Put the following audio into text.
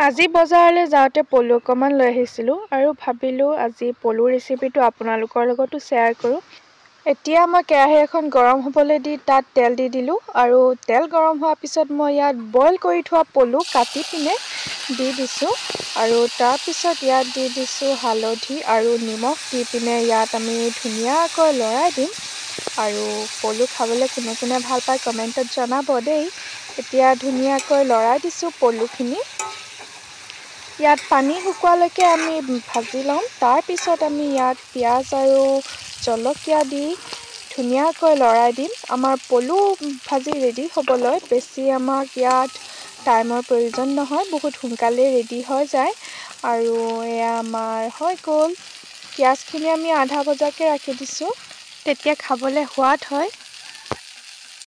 আজি বজাৰলৈ যাওঁতে পলু অকণমান লৈ আহিছিলোঁ আৰু ভাবিলোঁ আজি পলু ৰেচিপিটো আপোনালোকৰ লগতো শ্বেয়াৰ কৰোঁ। এতিয়া মই কেৰাহী এখন গৰম হ'বলৈ দি তাত তেল দি দিলোঁ আৰু তেল গৰম হোৱাৰ পিছত মই ইয়াত বইল কৰি থোৱা পলু কাটি পিনে দি দিছোঁ আৰু তাৰপিছত ইয়াত দি দিছোঁ হালধি আৰু নিমখ দি পিনে ইয়াত আমি ধুনীয়াকৈ লৰাই দিম আৰু পলু খাবলৈ কোনে কোনে ভাল পায় কমেণ্টত জনাব দেই। এতিয়া ধুনীয়াকৈ লৰাই দিছোঁ পলুখিনি। ইয়াত পানী শুকোৱালৈকে আমি ভাজি ল'ম। তাৰপিছত আমি ইয়াত পিঁয়াজ আৰু জলকীয়া দি ধুনীয়াকৈ লৰাই দিম। আমাৰ পলু ভাজি ৰেডি হ'বলৈ বেছি আমাক ইয়াত টাইমৰ প্ৰয়োজন নহয় বহুত সোনকালেই ৰেডি হৈ যায়। আৰু এয়া আমাৰ হৈ গ'ল। পিঁয়াজখিনি আমি আধা ভজাকৈ ৰাখি দিছোঁ। তেতিয়া খাবলৈ সোৱাদ হয়।